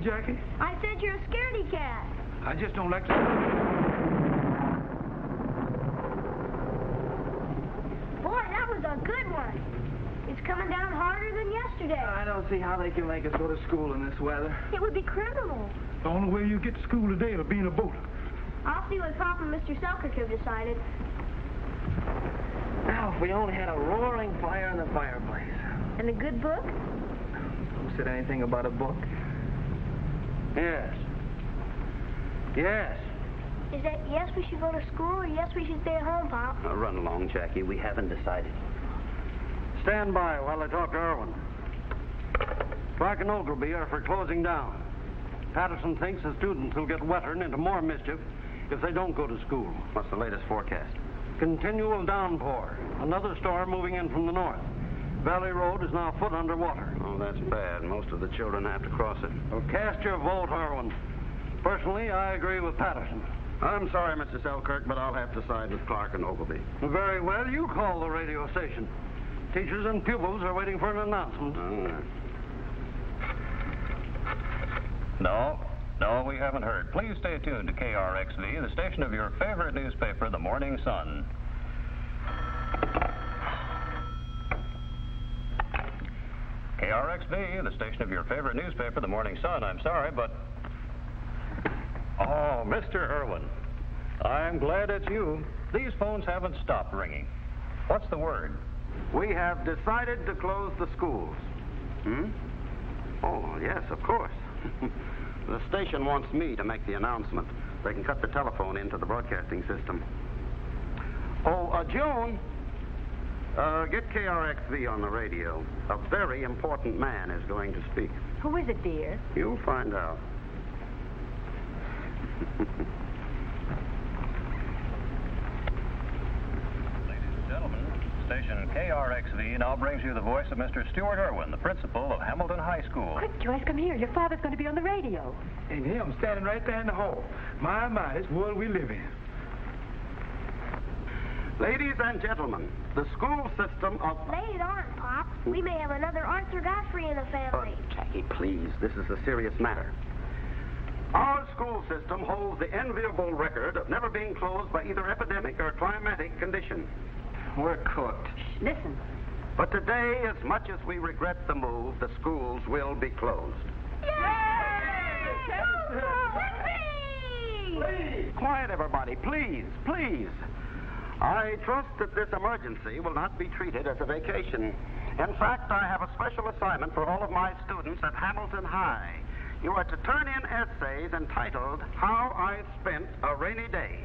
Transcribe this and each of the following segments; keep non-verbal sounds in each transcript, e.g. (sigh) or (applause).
talking to Jackie? I said you're a scaredy cat. I just don't like to. Boy, that was a good one. It's coming down harder than yesterday. I don't see how they can make us go to school in this weather. It would be criminal. The only way you get to school today will be in a boat. I'll see what Papa and Mr. Selkirk have decided. Now, if we only had a roaring fire in the fireplace. And a good book? Who said anything about a book? Yes. Yes. Is that yes we should go to school or yes we should stay at home, Pop? Now, run along, Jackie. We haven't decided. Stand by while I talk to Erwin. Clark and Ogilvy are for closing down. Patterson thinks the students will get wetter and into more mischief if they don't go to school. What's the latest forecast? Continual downpour. Another storm moving in from the north. Valley Road is now a foot underwater. Oh, that's bad. Most of the children have to cross it. Well, cast your vote, Erwin. Personally, I agree with Patterson. I'm sorry, Mr. Selkirk, but I'll have to side with Clark and Ogilvy. Very well, you call the radio station. Teachers and pupils are waiting for an announcement. Right. No, no, we haven't heard. Please stay tuned to KRXV, the station of your favorite newspaper, The Morning Sun. KRXV, the station of your favorite newspaper, The Morning Sun. I'm sorry, but. Oh, Mr. Erwin. I'm glad it's you. These phones haven't stopped ringing. What's the word? We have decided to close the schools. Hmm? Oh, yes, of course. (laughs) the station wants me to make the announcement. They can cut the telephone into the broadcasting system. Oh, uh, Joan, uh, get KRXV on the radio. A very important man is going to speak. Who is it, dear? You'll find out. Ladies and gentlemen, station KRXV now brings you the voice of Mr. Stuart Erwin, the principal of Hamilton High School. Quick, Joyce, come here. Your father's going to be on the radio. And him standing right there in the hall. My, my, this world we live in. Ladies and gentlemen, the school system of. Lay it on, Pop. We may have another Arthur Godfrey in the Uh, family. Jackie, please. This is a serious matter. Our school system holds the enviable record of never being closed by either epidemic or climatic condition. We're cooked. Listen. But today, as much as we regret the move, the schools will be closed. Quiet, everybody, please, please. I trust that this emergency will not be treated as a vacation. In fact, I have a special assignment for all of my students at Hamilton High. You are to turn in essays entitled How I Spent a Rainy Day.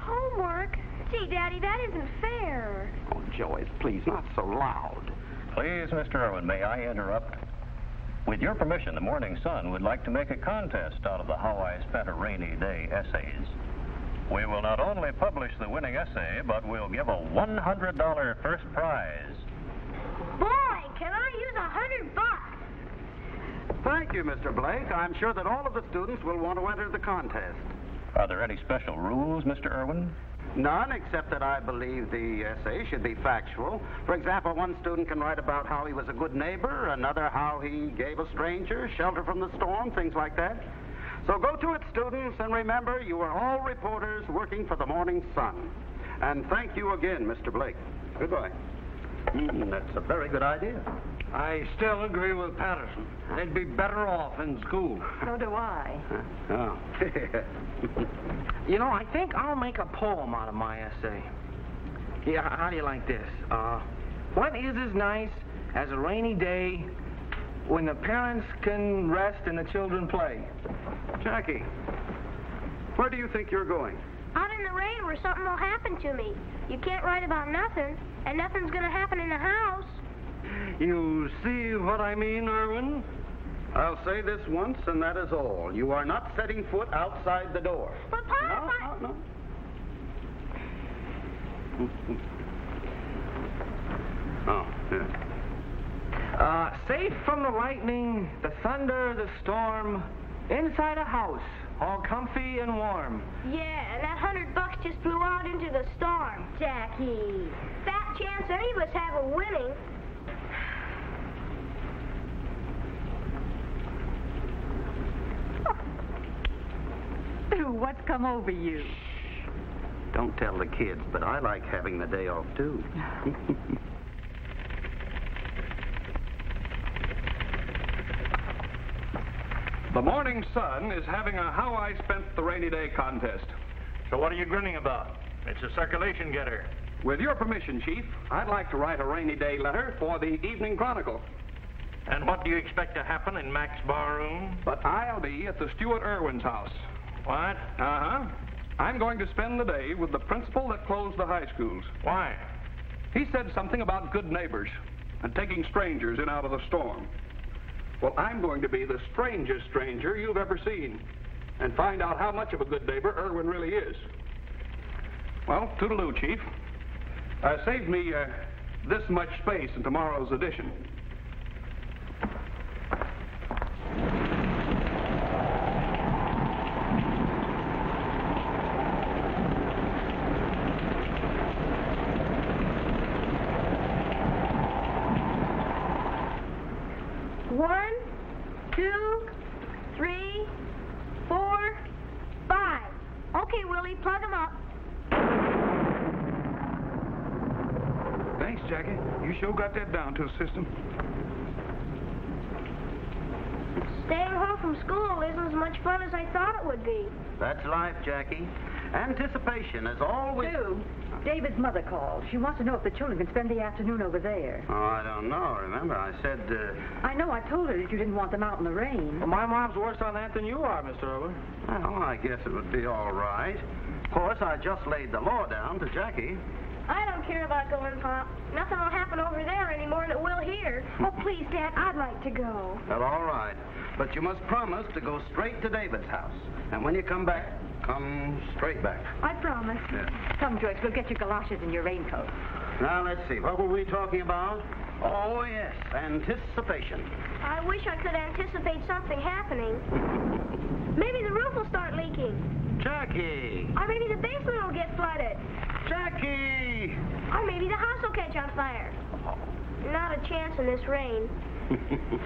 Homework? Gee, Daddy, that isn't fair. Oh, Joyce, please, not so loud. Please, Mr. Erwin, may I interrupt? With your permission, the Morning Sun would like to make a contest out of the How I Spent a Rainy Day essays. We will not only publish the winning essay, but we'll give a $100 first prize. Boy, can I use a hundred bucks? Thank you, Mr. Blake. I'm sure that all of the students will want to enter the contest. Are there any special rules, Mr. Erwin? None, except that I believe the essay should be factual. For example, one student can write about how he was a good neighbor, another how he gave a stranger shelter from the storm, things like that. So go to it, students, and remember you are all reporters working for the Morning Sun. And thank you again, Mr. Blake. Goodbye. Mm, that's a very good idea. I still agree with Patterson. They'd be better off in school. (laughs) So do I. (laughs) Oh. (laughs) You know, I think I'll make a poem out of my essay. Yeah, how do you like this? Uh, what is as nice as a rainy day when the parents can rest and the children play? Jackie, where do you think you're going? Out in the rain where something will happen to me. You can't write about nothing, and nothing's gonna happen in the house. You see what I mean, Erwin? I'll say this once, and that is all. You are not setting foot outside the door. But Pop, No, no, no. (laughs) Oh, yeah. Uh, safe from the lightning, the thunder, the storm, inside a house, all comfy and warm. Yeah, and that hundred bucks just flew out into the storm. Jackie. Fat chance any of us have of winning. (laughs) what's come over you? Don't tell the kids, but I like having the day off, too. (laughs) The Morning Sun is having a How I Spent the Rainy Day contest. So what are you grinning about? It's a circulation getter. With your permission, Chief, I'd like to write a rainy day letter for the Evening Chronicle. And what do you expect to happen in Mac's barroom? But I'll be at the Stuart Erwin's house. What? Uh huh. I'm going to spend the day with the principal that closed the high schools. Why? He said something about good neighbors and taking strangers in out of the storm. Well, I'm going to be the strangest stranger you've ever seen and find out how much of a good neighbor Erwin really is. Well, toodaloo, Chief. Uh, saved me uh, this much space in tomorrow's edition. One, two, three, four, five. Okay, Willie, plug 'em up. Thanks, Jackie. You sure got that down to a system. Staying home from school isn't as much fun as I thought it would be. That's life, Jackie. Anticipation is always... Sue, David's mother called. She wants to know if the children can spend the afternoon over there. Oh, I don't know. Remember, I said, uh, I know I told her that you didn't want them out in the rain. Well, my mom's worse on that than you are, Mr. Erwin. well, I guess it would be all right. Of course, I just laid the law down to Jackie. I don't care about going, Pop. Nothing will happen over there any more than it will here. Oh, please, Dad, I'd like to go. Well, all right. But you must promise to go straight to David's house. And when you come back, come straight back. I promise. Yeah. Come, Joyce, go get your galoshes and your raincoat. Now, let's see. What were we talking about? Oh, yes, anticipation. I wish I could anticipate something happening. Maybe the roof will start leaking. Jackie! Or maybe the basement will get flooded. Jackie! Or maybe the house will catch on fire. Not a chance in this rain. (laughs)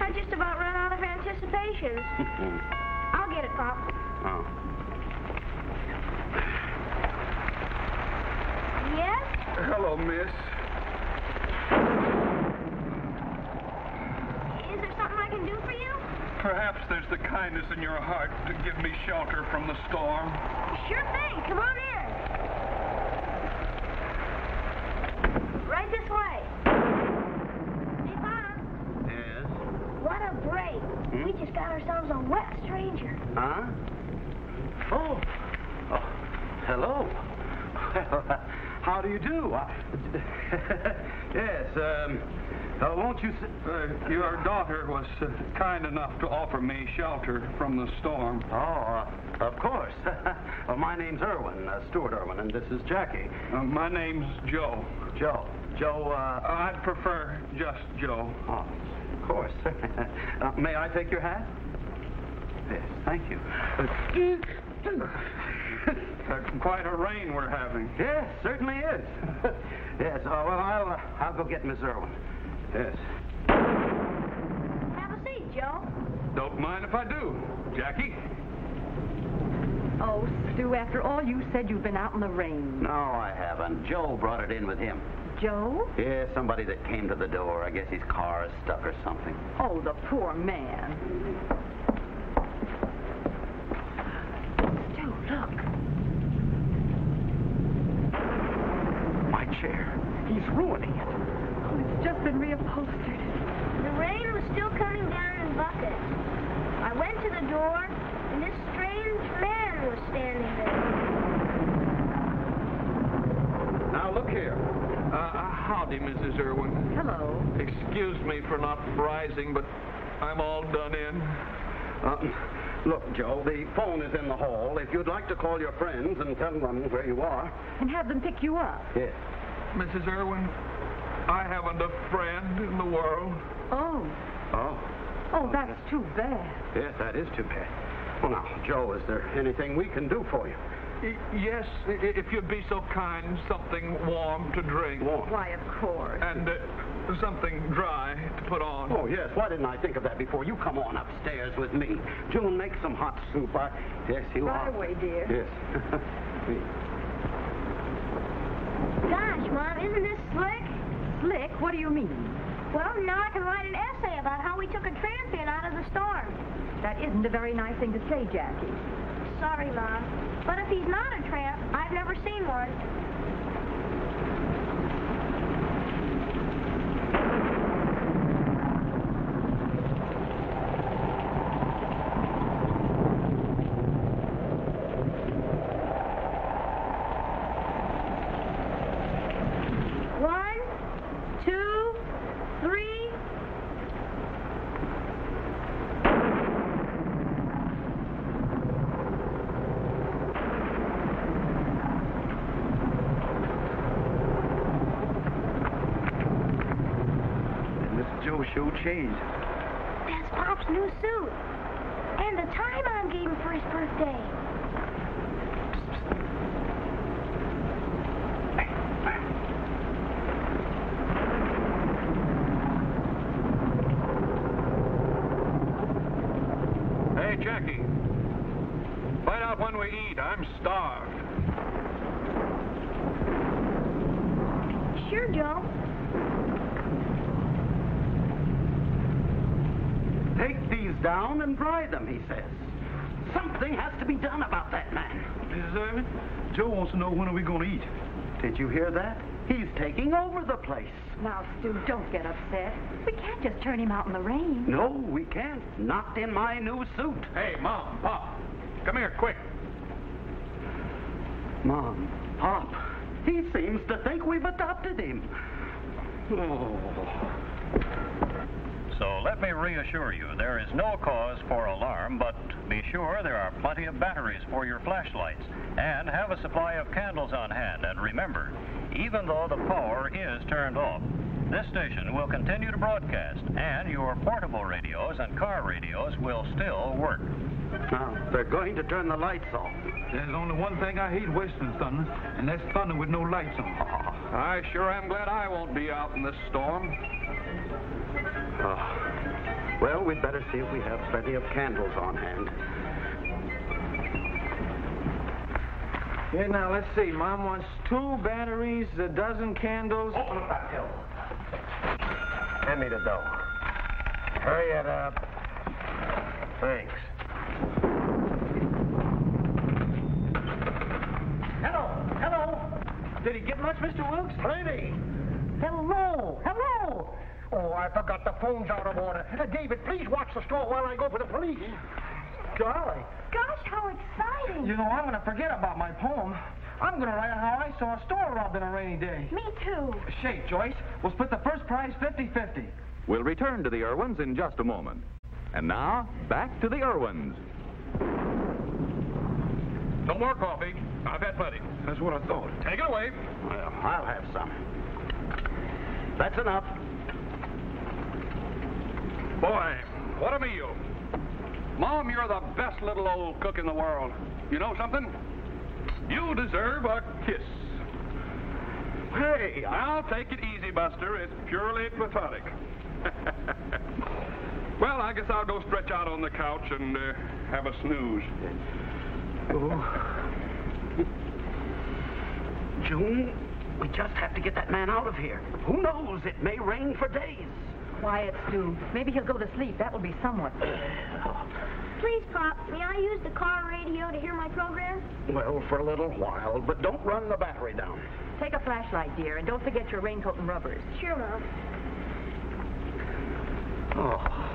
I just about run out of anticipations. (laughs) I'll get it, Pop. oh. Yes? Hello, miss. Is there something I can do for you? Perhaps there's the kindness in your heart to give me shelter from the storm. Sure thing. Come on in. Right this way. Hey, Pop. Yes? What a break. Hmm? We just got ourselves a wet stranger. Huh? Oh. oh. Hello. (laughs) Well, how do you do? I- (laughs) yes, um, uh, won't you... Uh, your daughter was uh, kind enough to offer me shelter from the storm. Oh, uh, of course. (laughs) well, my name's Erwin, uh, Stuart Erwin, and this is Jackie. Uh, my name's Joe. Joe. Joe, uh... I'd prefer just Joe. Oh, of course. (laughs) uh, may I take your hat? Yes, thank you. (laughs) Uh, quite a rain we're having. yes, certainly is. (laughs) yes, uh, well, I'll, uh, I'll go get Miss Erwin. Yes. Have a seat, Joe. Don't mind if I do. Jackie? Oh, Stu, after all you said, you've been out in the rain. No, I haven't. Joe brought it in with him. Joe? Yeah, somebody that came to the door. I guess his car is stuck or something. Oh, the poor man. Stu, look. My chair. He's ruining it. Oh, it's just been reupholstered. The rain was still coming down in buckets. I went to the door, and this strange man was standing there. Now, look here. Uh, uh, howdy, Mrs. Erwin. Hello. Excuse me for not rising, but I'm all done in. Uh, look, Joe, the phone is in the hall. If you'd like to call your friends and tell them where you are. And have them pick you up. Yes. Mrs. Erwin, I haven't a friend in the world. Oh. Oh. Oh, that's too bad. Yes, that is too bad. Well, now, Joe, is there anything we can do for you? Y- yes, if you'd be so kind, something warm to drink. Warm. Why, of course. And uh, something dry to put on. Oh, yes. Why didn't I think of that before? You come on upstairs with me. June, make some hot soup. I... Yes, you Right are. away, dear. Yes. (laughs) Gosh, Mom, isn't this slick? Slick, what do you mean? Well, now I can write an essay about how we took a tramp out of the storm. That isn't a very nice thing to say, Jackie. Sorry, Mom. But if he's not a tramp, I've never seen one two, three. Mr. Joe sure changed. That's Pop's new suit. And the tie Mom gave him for. Hey, Jackie. Find out when we eat. I'm starved. Sure, Joe. Take these down and dry them, he says. Something has to be done about that man. Mrs. Erwin, Joe wants to know when are we going to eat. Did you hear that? He's taking over the place. Now, Stu, don't get upset. We can't just turn him out in the rain. No, we can't. Not in my new suit. Hey, Mom, Pop. Come here, quick. Mom, Pop, he seems to think we've adopted him. Oh. So let me reassure you, there is no cause for alarm, but be sure there are plenty of batteries for your flashlights. And have a supply of candles on hand. And remember, even though the power is turned off, this station will continue to broadcast, and your portable radios and car radios will still work. Now, they're going to turn the lights off. There's only one thing I hate wasting than thunder, and that's thunder with no lights on. I sure am glad I won't be out in this storm. Oh. Well, we'd better see if we have plenty of candles on hand. Here, now, let's see. Mom wants two batteries, a dozen candles. Open up that till. Hand me the dough. Hurry it up. Thanks. Hello, hello. Did he get much, Mr. Wilkes? Plenty. Hello, hello. Oh, I forgot the phone's out of order. Uh, David, please watch the store while I go for the police. Golly. Gosh, how exciting. You know, I'm going to forget about my poem. I'm going to write how I saw a store robbed on a rainy day. Me too. Shake, Joyce. We'll split the first prize 50-50. We'll return to the Erwins in just a moment. And now, back to the Erwins. No more coffee. I've had plenty. That's what I thought. Take it away. Well, I'll have some. That's enough. Boy, what a meal. Mom, you're the best little old cook in the world. You know something? You deserve a kiss. Hey, now take it easy, Buster. It's purely platonic. (laughs) well, I guess I'll go stretch out on the couch and uh, have a snooze. oh. June, we just have to get that man out of here. Who knows? It may rain for days. Quiet, Stu. Maybe he'll go to sleep. That will be somewhat. Please, Pop, may I use the car radio to hear my program? Well, for a little while, but don't run the battery down. Take a flashlight, dear, and don't forget your raincoat and rubbers. Sure, Mom. Oh.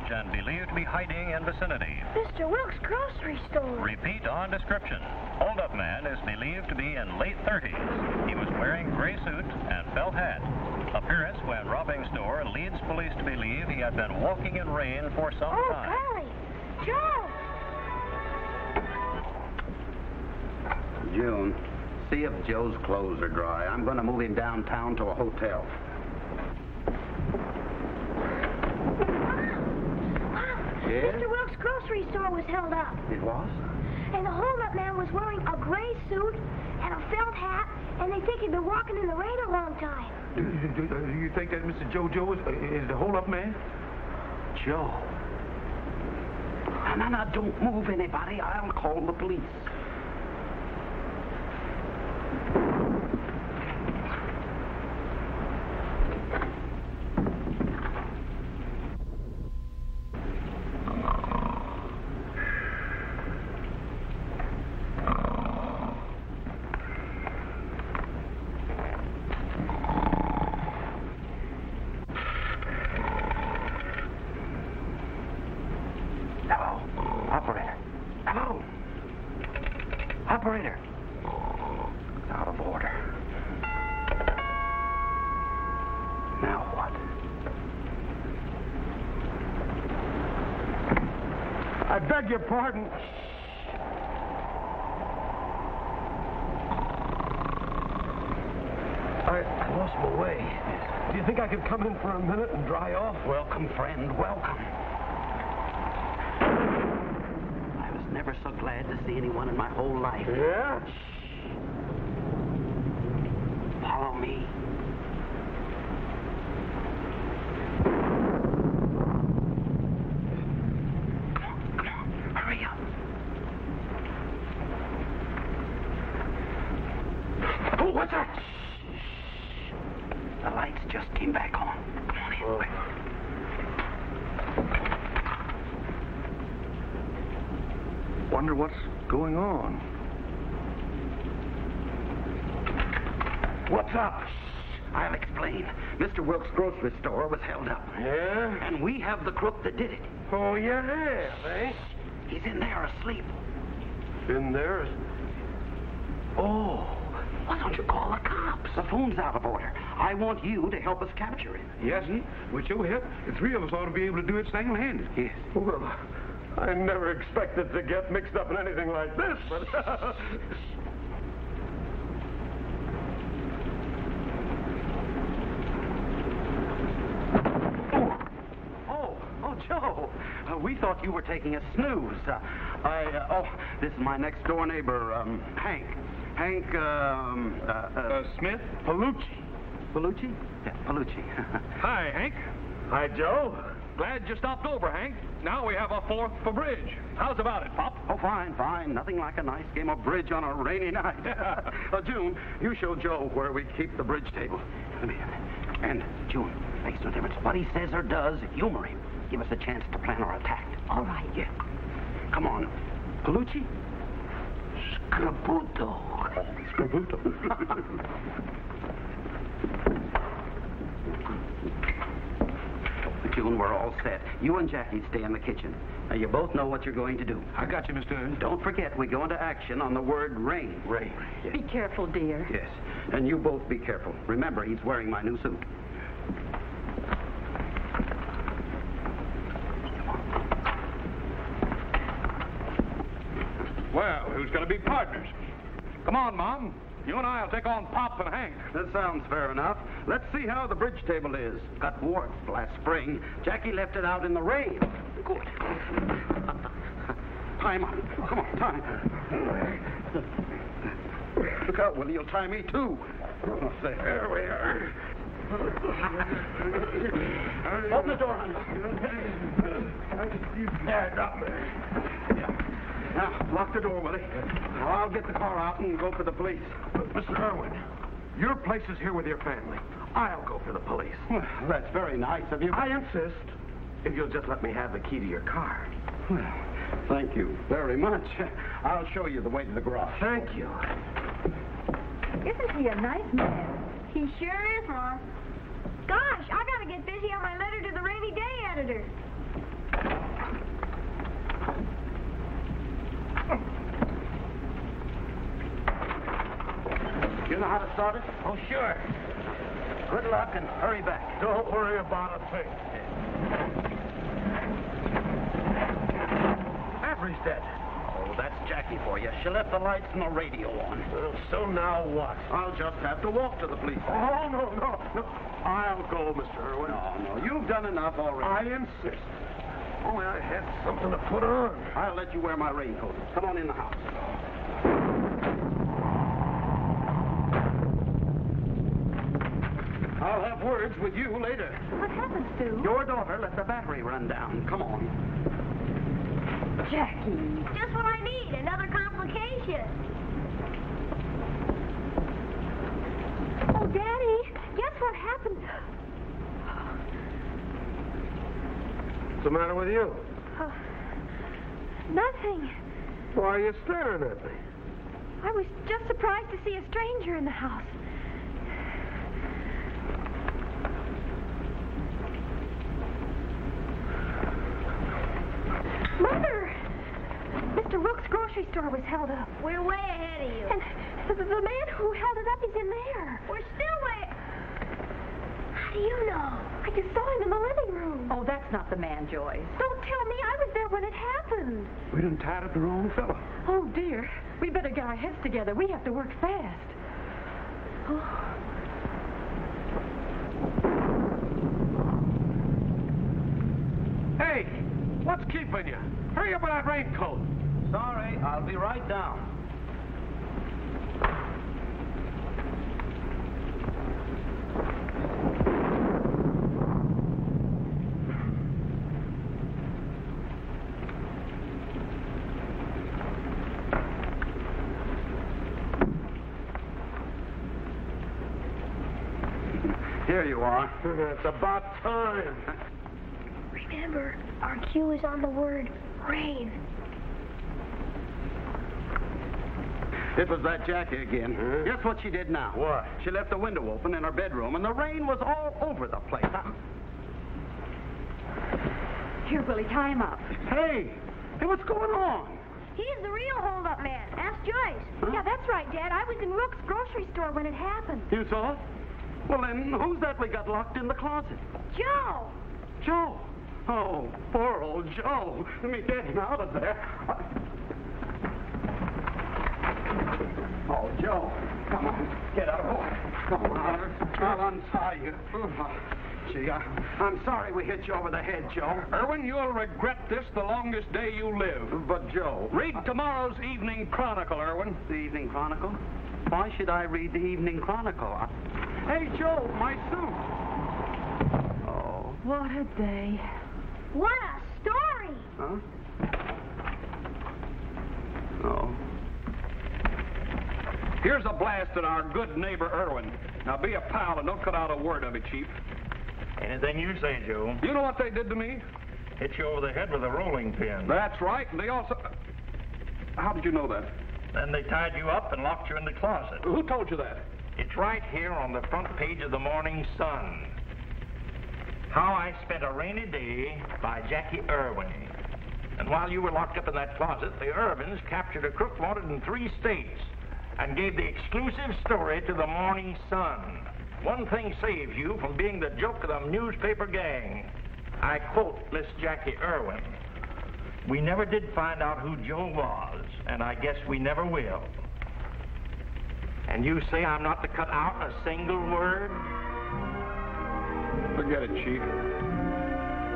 Large and believed to be hiding in vicinity. Mr. Wilkes' grocery store. Repeat on description. Hold-up man is believed to be in late 30s. He was wearing gray suit and felt hat. Appearance when robbing store leads police to believe he had been walking in rain for some Oh, time. golly. Joe! June, see if Joe's clothes are dry. I'm going to move him downtown to a hotel. Yes? Mr. Wilkes' grocery store was held up, It was? and the holdup man was wearing a gray suit and a felt hat, and they think he'd been walking in the rain a long time. Do, do- do you think that Mr. Joe Joe is, is the hold-up man? Joe. No, no, no, don't move anybody. I'll call the police. Hello. Operator. Hello. Operator. Out of order. Now what? I beg your pardon. I, I lost my way. Do you think I could come in for a minute and dry off? Welcome, friend, welcome. I was never so glad to see anyone in my whole life. Yeah? Follow me. Come on, come on, hurry up. Oh, what's that? The lights just came back on. Come on in, quick. Wonder what's going on. What's up? I'll explain. Mr. Wilkes' grocery store was held up. Yeah? And we have the crook that did it. Oh, you have, eh? He's in there asleep. In there? Oh. Why don't you call the cops? The phone's out of order. I want you to help us capture him. Yes, with your help, the three of us ought to be able to do it single-handed. Yes. Well, I never expected to get mixed up in anything like this, but. (laughs) Oh, oh, Joe. Uh, we thought you were taking a snooze. Uh, I, uh, oh, this is my next door neighbor, um, Hank. Hank, um, uh, uh, Smith? Palucci. Palucci? Yeah, Palucci. (laughs) Hi, Hank. Hi, Joe. Glad you stopped over, Hank. Now we have a fourth for bridge. How's about it, Pop? oh, fine, fine. Nothing like a nice game of bridge on a rainy (laughs) night. (laughs) uh, June, you show Joe where we keep the bridge table. Come here. And, June, makes no difference what he says or does. Humor him. Give us a chance to plan our attack. All right. Yeah. Come on. Palucci? Scaputo. (laughs) June, we're all set. You and Jackie stay in the kitchen. Now, you both know what you're going to do. I got you, Mr. Ernst. Don't forget, we go into action on the word rain. Ray. Be careful, dear. Yes. And you both be careful. Remember, he's wearing my new suit. Well, who's going to be partners? Come on, Mom. You and I will take on Pop and Hank. That sounds fair enough. Let's see how the bridge table is. Got warped last spring. Jackie left it out in the rain. Good. (laughs) Time on. Come on, time. Look out, Willie. You'll tie me, too. Oh, there we are. Open the door, honey. Yeah, got me. Now, lock the door, Willie. Now, I'll get the car out and go for the police. Mr. Erwin, your place is here with your family. I'll go for the police. Well, that's very nice of you. I insist. If you'll just let me have the key to your car. Well, thank you very much. I'll show you the way to the garage. Thank you. Isn't he a nice man? He sure is, Mom. Gosh, I gotta get busy on my letter to the rainy day editor. You know how to start it? Oh, sure. Good luck and hurry back. Don't worry about a thing. Battery's dead. Oh, that's Jackie for you. She left the lights and the radio on. Well, so now what? I'll just have to walk to the police. Oh, no, no, no. I'll go, Mr. Erwin. No, no, you've done enough already. I insist. Only I had something to put on. I'll let you wear my raincoat. Come on in the house. I'll have words with you later. What happened, Stu? Your daughter let the battery run down. Come on. Jackie. Just what I need, another complication. Oh, Daddy, guess what happened? What's the matter with you? Uh, nothing. Why are you staring at me? I was just surprised to see a stranger in the house. Mother! Mr. Rook's grocery store was held up. We're way ahead of you. And the, the man who held it up is in there. We're still way... How do you know? I just saw him in the living room. Oh, that's not the man, Joyce. Don't tell me I was there when it happened. We done tied up the wrong fellow. Oh, dear. We better get our heads together. We have to work fast. Hey, what's keeping you? Hurry up with that raincoat. Sorry, I'll be right down. Here you are. (laughs) It's about time. Remember, our cue is on the word rain. It was that Jackie again. Huh? Guess what she did now? What? She left the window open in her bedroom, and the rain was all over the place. I'm- Here, Willie, tie him up. Hey, hey, what's going on? He's the real hold-up man. Ask Joyce. Huh? Yeah, that's right, Dad. I was in Rook's grocery store when it happened. You saw it? Well, then, who's that we got locked in the closet? Joe! Joe. Oh, poor old Joe. Let me get him out of there. Oh, Joe. Come on. Get out. Oh, come on. I'll untie you. Oh, gee, I, I'm sorry we hit you over the head, Joe. Erwin, you'll regret this the longest day you live. But, Joe. Read tomorrow's Evening Chronicle, Erwin. The Evening Chronicle? Why should I read the Evening Chronicle? I... Hey, Joe, my suit. Oh, What a day. What a story! huh? Oh. Here's a blast at our good neighbor Erwin. Now be a pal and don't cut out a word of it, Chief. Anything you say, Joe. You know what they did to me? Hit you over the head with a rolling pin. That's right. And they also. Uh, how did you know that? Then they tied you up and locked you in the closet. Who told you that? It's right here on the front page of the Morning Sun. How I Spent a Rainy Day by Jackie Erwin. And while you were locked up in that closet, the Erwins captured a crook wanted in three states and gave the exclusive story to the Morning Sun. One thing saves you from being the joke of the newspaper gang. I quote Miss Jackie Erwin. We never did find out who Joe was, and I guess we never will. And you say I'm not to cut out a single word? Forget it, Chief.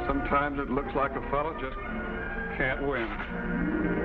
Sometimes it looks like a fellow just can't win.